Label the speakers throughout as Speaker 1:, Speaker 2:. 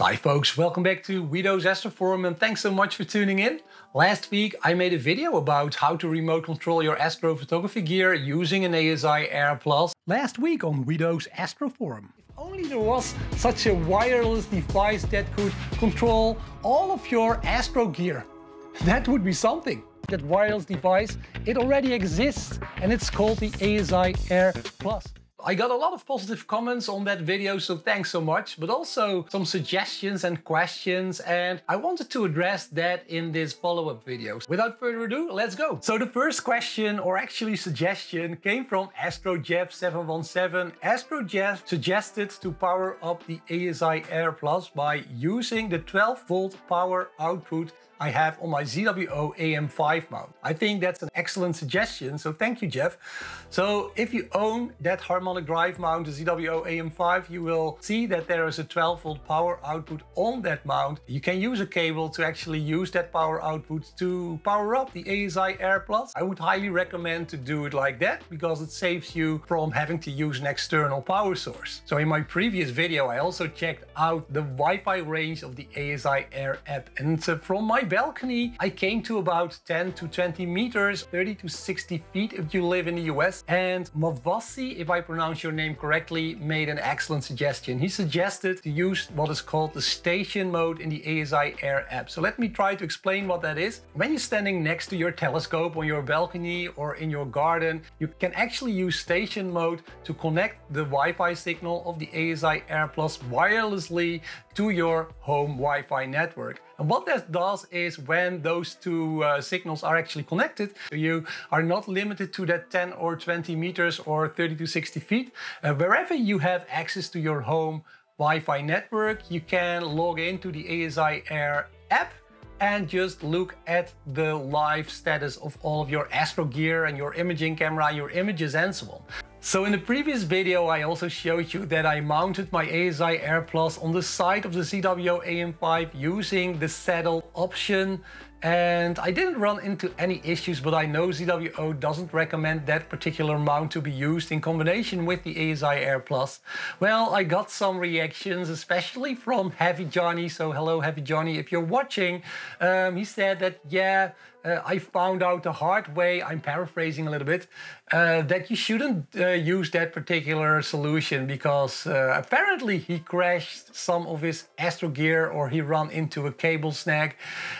Speaker 1: Hi folks, welcome back to Wido's Astro Forum and thanks so much for tuning in. Last week I made a video about how to remote control your astrophotography gear using an ASI Air Plus. Last week on Wido's Astro Forum. If only there was such a wireless device that could control all of your astro gear. That would be something. That wireless device, it already exists and it's called the ASI Air Plus. I got a lot of positive comments on that video, so thanks so much, but also some suggestions and questions, and I wanted to address that in this follow-up video. Without further ado, let's go. So the first question, or actually suggestion, came from AstroJeff717. AstroJeff suggested to power up the ASI Air Plus by using the 12 volt power output I have on my ZWO AM5 mount. I think that's an excellent suggestion, so thank you, Jeff. So if you own that harmonic drive mount, the ZWO AM5, you will see that there is a 12 volt power output on that mount. You can use a cable to actually use that power output to power up the ASI Air Plus. I would highly recommend to do it like that because it saves you from having to use an external power source. So in my previous video, I also checked out the Wi-Fi range of the ASI Air app and from my balcony, I came to about 10 to 20 meters, 30 to 60 feet if you live in the US. And Mavasi, if I pronounce your name correctly, made an excellent suggestion. He suggested to use what is called the station mode in the ASI Air app. So let me try to explain what that is. When you're standing next to your telescope on your balcony or in your garden, you can actually use station mode to connect the Wi-Fi signal of the ASI Air Plus wirelessly to your home Wi-Fi network. And what that does is when those two uh, signals are actually connected, you are not limited to that 10 or 20 meters or 30 to 60 feet. Uh, wherever you have access to your home Wi-Fi network, you can log into the ASI Air app and just look at the live status of all of your astro gear and your imaging camera, your images and so on. So in the previous video I also showed you that I mounted my ASI Air Plus on the side of the ZWO AM5 using the saddle option. And I didn't run into any issues but I know ZWO doesn't recommend that particular mount to be used in combination with the ASI Air Plus. Well I got some reactions especially from Heavy Johnny. So hello Heavy Johnny if you're watching. Um, he said that yeah uh, I found out the hard way, I'm paraphrasing a little bit, uh, that you shouldn't uh, use that particular solution because uh, apparently he crashed some of his Astro gear or he ran into a cable snag.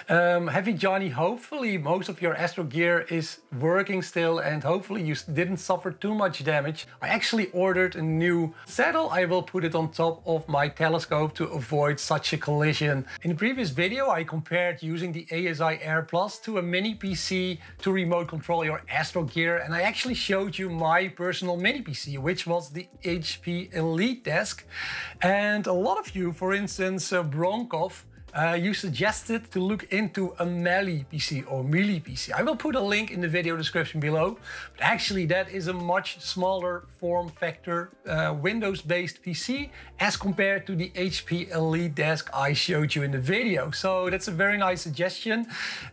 Speaker 1: Um, Heavy Johnny, hopefully most of your Astro gear is working still and hopefully you didn't suffer too much damage. I actually ordered a new saddle. I will put it on top of my telescope to avoid such a collision. In the previous video I compared using the ASI Air Plus to a mini PC to remote control your Astro gear and I actually showed you my personal mini PC which was the HP Elite Desk. And a lot of you for instance uh, Bronkov uh, you suggested to look into a Mali PC or Mili PC. I will put a link in the video description below, but actually that is a much smaller form factor uh, Windows-based PC as compared to the HP Elite Desk I showed you in the video. So that's a very nice suggestion.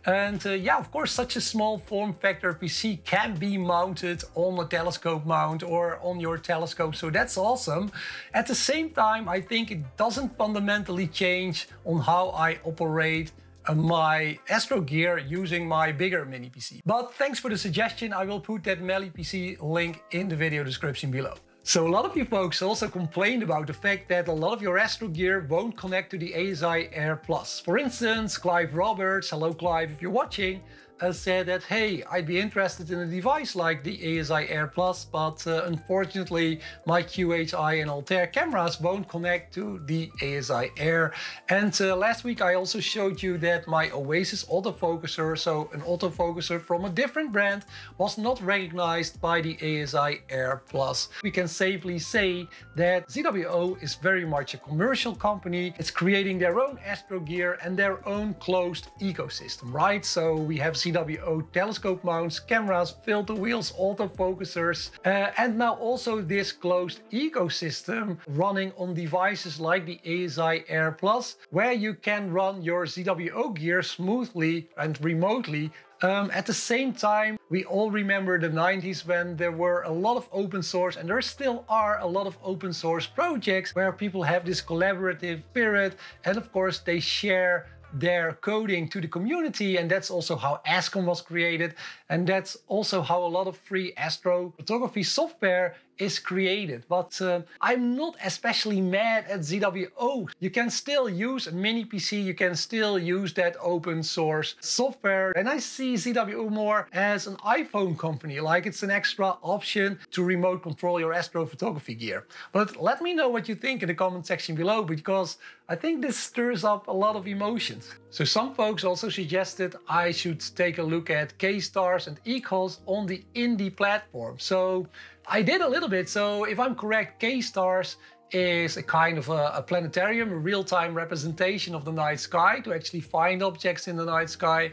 Speaker 1: And uh, yeah, of course, such a small form factor PC can be mounted on a telescope mount or on your telescope. So that's awesome. At the same time, I think it doesn't fundamentally change on how I operate uh, my Astro gear using my bigger mini PC. But thanks for the suggestion. I will put that Meli PC link in the video description below. So a lot of you folks also complained about the fact that a lot of your Astro gear won't connect to the ASI Air Plus. For instance, Clive Roberts, hello Clive if you're watching, uh, said that, hey, I'd be interested in a device like the ASI Air Plus, but uh, unfortunately my QHY and Altair cameras won't connect to the ASI Air. And uh, last week I also showed you that my Oasis autofocuser, so an autofocuser from a different brand, was not recognized by the ASI Air Plus. We can safely say that ZWO is very much a commercial company. It's creating their own Astro gear and their own closed ecosystem, right? So we have ZWO telescope mounts, cameras, filter wheels, autofocusers, uh, and now also this closed ecosystem running on devices like the ASI Air Plus, where you can run your ZWO gear smoothly and remotely. Um, at the same time, we all remember the 90s when there were a lot of open source, and there still are a lot of open source projects where people have this collaborative spirit, and of course, they share their coding to the community and that's also how ASCOM was created and that's also how a lot of free astrophotography software is created. But uh, I'm not especially mad at ZWO. You can still use a mini PC, you can still use that open source software. And I see ZWO more as an iPhone company, like it's an extra option to remote control your astrophotography gear. But let me know what you think in the comment section below, because I think this stirs up a lot of emotions. So some folks also suggested I should take a look at K-Stars and Ekos on the INDI platform. So I did a little bit. So if I'm correct, K-Stars is a kind of a, a planetarium, a real-time representation of the night sky to actually find objects in the night sky.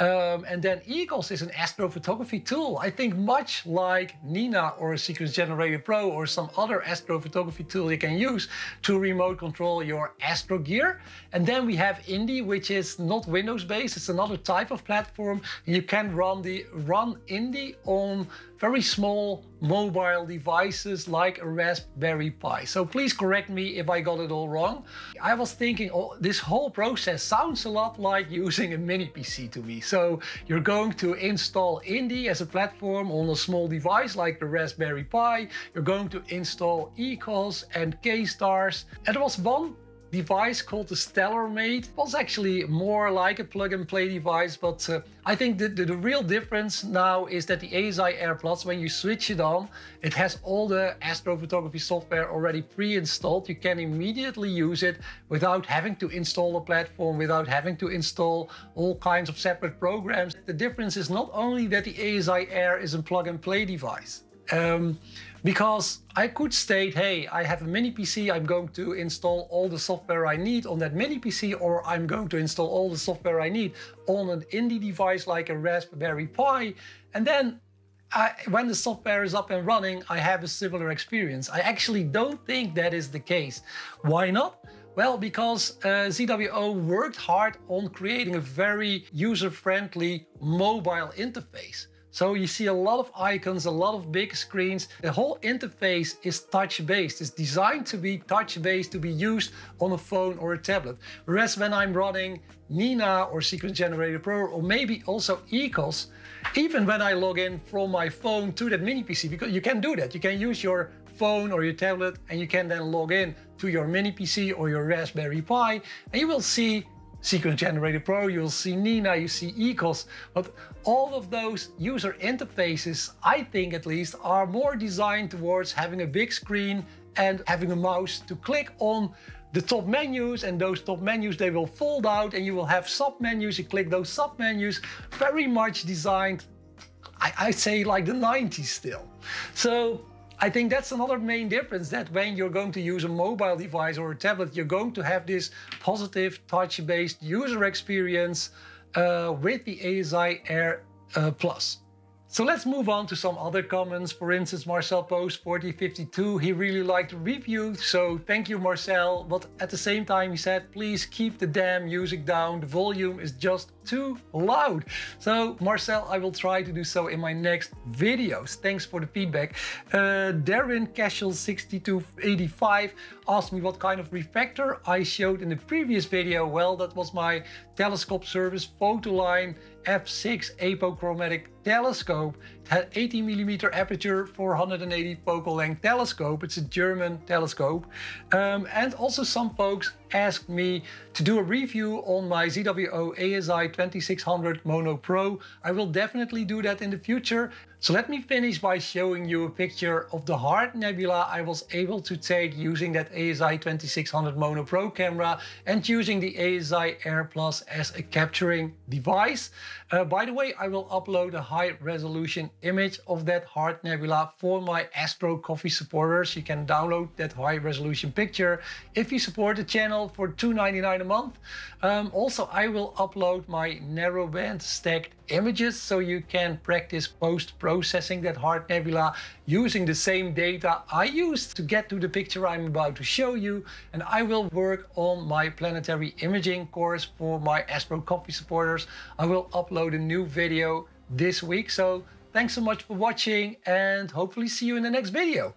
Speaker 1: Um, and then Ekos is an astrophotography tool. I think much like Nina or Sequence Generator Pro or some other astrophotography tool you can use to remote control your astro gear. And then we have INDI, which is not Windows-based. It's another type of platform. You can run the run INDI on very small mobile devices like a Raspberry Pi. So please correct me if I got it all wrong. I was thinking, oh, this whole process sounds a lot like using a mini PC to me. So you're going to install INDI as a platform on a small device like the Raspberry Pi. You're going to install Ekos and K-Stars. And there was one device called the StellarMate. It was actually more like a plug and play device, but uh, I think the, the, the, real difference now is that the ASI Air Plus, when you switch it on, it has all the astrophotography software already pre-installed. You can immediately use it without having to install a platform, without having to install all kinds of separate programs. The difference is not only that the ASI Air is a plug and play device, um, because I could state, hey, I have a mini PC, I'm going to install all the software I need on that mini PC, or I'm going to install all the software I need on an INDI device like a Raspberry Pi. And then I, when the software is up and running, I have a similar experience. I actually don't think that is the case. Why not? Well, because uh, ZWO worked hard on creating a very user-friendly mobile interface. So you see a lot of icons, a lot of big screens. The whole interface is touch-based. It's designed to be touch-based, to be used on a phone or a tablet. Whereas when I'm running Nina or Sequence Generator Pro, or maybe also Ekos, even when I log in from my phone to that mini PC, because you can do that. You can use your phone or your tablet and you can then log in to your mini PC or your Raspberry Pi and you will see Sequence Generator Pro, you'll see Nina, you see Ekos, but all of those user interfaces, I think at least, are more designed towards having a big screen and having a mouse to click on the top menus and those top menus they will fold out and you will have sub menus you click those sub menus very much designed I, I'd say like the 90s still. So I think that's another main difference that when you're going to use a mobile device or a tablet, you're going to have this positive touch-based user experience uh, with the ASI Air uh, Plus. So let's move on to some other comments. For instance, Marcel Post 4052, he really liked the review. So thank you, Marcel. But at the same time, he said, please keep the damn music down. The volume is just too loud. So Marcel, I will try to do so in my next videos. Thanks for the feedback. Uh, Darren Casual 6285 asked me what kind of refractor I showed in the previous video. Well, that was my telescope service Photoline f6 apochromatic telescope. Had 80 millimeter aperture, 480 focal length telescope. It's a German telescope. Um, and also some folks asked me to do a review on my ZWO ASI 2600 Mono Pro. I will definitely do that in the future. So let me finish by showing you a picture of the Heart Nebula I was able to take using that ASI 2600 Mono Pro camera and using the ASI Air Plus as a capturing device. Uh, by the way, I will upload a high resolution image of that Heart Nebula for my Astro Coffee supporters. You can download that high resolution picture if you support the channel for $2.99 a month. Um, also, I will upload my narrowband stacked images so you can practice post-processing that Heart Nebula using the same data I used to get to the picture I'm about to show you and I will work on my planetary imaging course for my Astro Coffee supporters. I will upload a new video this week so thanks so much for watching and hopefully see you in the next video.